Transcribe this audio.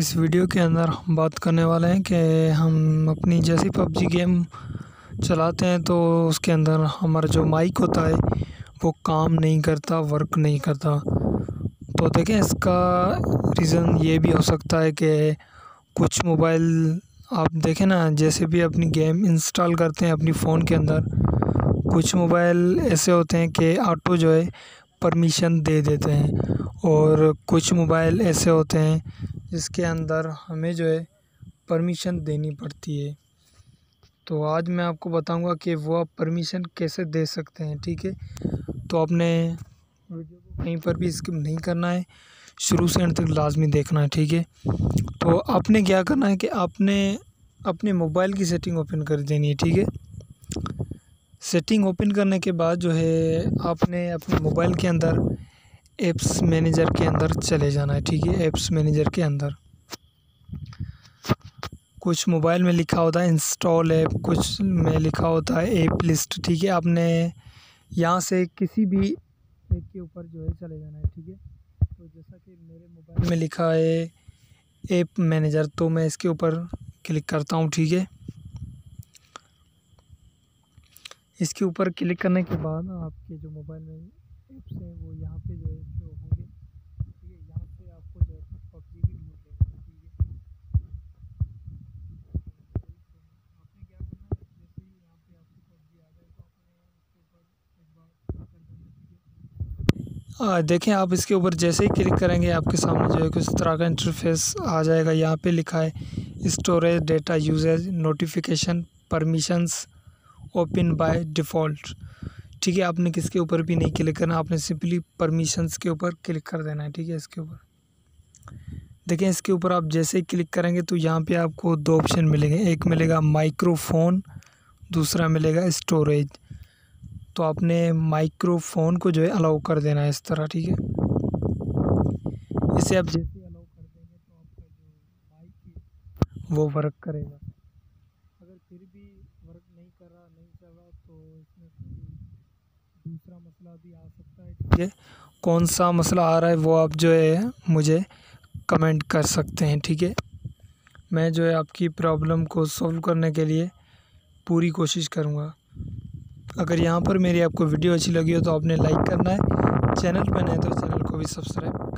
इस वीडियो के अंदर हम बात करने वाले हैं कि हम अपनी जैसी पबजी गेम चलाते हैं तो उसके अंदर हमारा जो माइक होता है, वो काम नहीं करता वर्क नहीं करता। तो देखें, इसका रीज़न ये भी हो सकता है कि कुछ मोबाइल आप देखें ना, जैसे भी अपनी गेम इंस्टॉल करते हैं अपनी फ़ोन के अंदर, कुछ मोबाइल ऐसे होते हैं कि ऑटो जो है परमिशन दे देते हैं। और कुछ मोबाइल ऐसे होते हैं जिसके अंदर हमें जो है परमिशन देनी पड़ती है। तो आज मैं आपको बताऊँगा कि वो आप परमिशन कैसे दे सकते हैं, ठीक है? तो आपने वीडियो को कहीं पर भी स्किप नहीं करना है। शुरू से अंत तक लाजमी देखना है, ठीक है? तो आपने क्या करना है कि आपने अपने मोबाइल की सेटिंग ओपन कर देनी है, ठीक है? सेटिंग ओपन करने के बाद जो है आपने अपने मोबाइल के अंदर एप्स मैनेजर के अंदर चले जाना है, ठीक है? एप्स मैनेजर के अंदर। कुछ मोबाइल में लिखा होता है, इंस्टॉल ऐप, कुछ में लिखा होता है, ऐप लिस्ट, ठीक है? आपने यहाँ से किसी भी ऐप के ऊपर जो है चले जाना है, ठीक है? तो जैसा कि मेरे मोबाइल में लिखा है, ऐप मैनेजर तो मैं इसके ऊपर क्लिक करता हूँ, ठीक है? इसके ऊपर क्लिक करने के बाद आपके जो मोबाइल में हैं वो यहाँ पे जो है शो होंगे। ठीक है, यहाँ से आपको जो है पबजी भी पे देखें, आप इसके ऊपर जैसे ही क्लिक करेंगे, आपके सामने जो है कुछ तरह का इंटरफेस आ जाएगा। यहाँ पे लिखा है storage data usage notification permissions open by default ठीक है, आपने किसके ऊपर भी नहीं क्लिक करना, आपने सिंपली परमिशंस के ऊपर क्लिक कर देना है, ठीक है, इसके ऊपर। देखें इसके ऊपर आप जैसे ही क्लिक करेंगे तो यहाँ पे आपको दो ऑप्शन मिलेंगे, एक मिलेगा माइक्रोफोन, दूसरा मिलेगा स्टोरेज। तो आपने माइक्रोफोन को जो है अलाउ कर देना है इस तरह, ठीक है। इसे आप जैसे ही अलाउ कर देंगे तो आपका जो माइक वो वर्क करेगा। अगर फिर भी वर्क नहीं कर रहा, नहीं चल रहा तो इसमें दूसरा मसला भी आ सकता है। ठीक है कौन सा मसला आ रहा है वो आप जो है मुझे कमेंट कर सकते हैं, ठीक है? मैं जो है आपकी प्रॉब्लम को सॉल्व करने के लिए पूरी कोशिश करूँगा। अगर यहाँ पर मेरी आपको वीडियो अच्छी लगी हो तो आपने लाइक करना है। चैनल पर नए तो चैनल को भी सब्सक्राइब